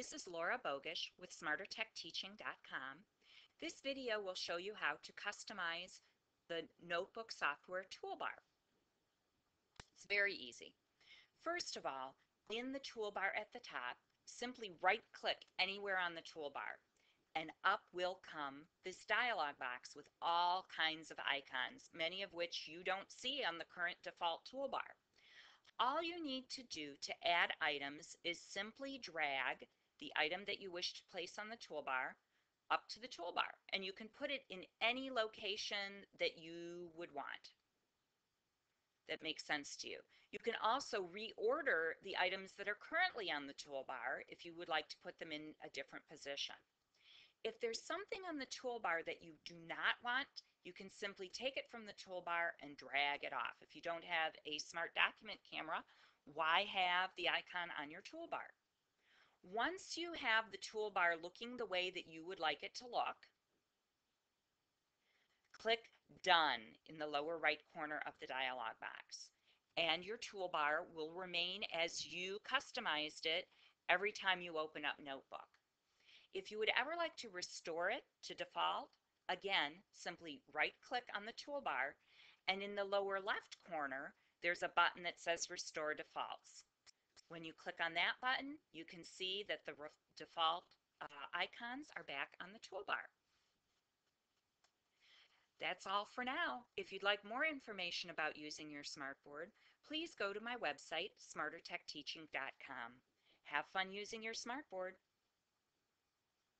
This is Laura Bogish with SmarterTechTeaching.com. This video will show you how to customize the notebook software toolbar. It's very easy. First of all, in the toolbar at the top, simply right click anywhere on the toolbar and up will come this dialog box with all kinds of icons, many of which you don't see on the current default toolbar. All you need to do to add items is simply drag the item that you wish to place on the toolbar up to the toolbar and you can put it in any location that you would want that makes sense to you. You can also reorder the items that are currently on the toolbar if you would like to put them in a different position. If there's something on the toolbar that you do not want, you can simply take it from the toolbar and drag it off. If you don't have a smart document camera, why have the icon on your toolbar? Once you have the toolbar looking the way that you would like it to look, click Done in the lower right corner of the dialog box. And your toolbar will remain as you customized it every time you open up Notebook. If you would ever like to restore it to default, again, simply right click on the toolbar and in the lower left corner, there's a button that says Restore Defaults. When you click on that button, you can see that the default uh, icons are back on the toolbar. That's all for now. If you'd like more information about using your smartboard, please go to my website, smartertechteaching.com. Have fun using your smartboard.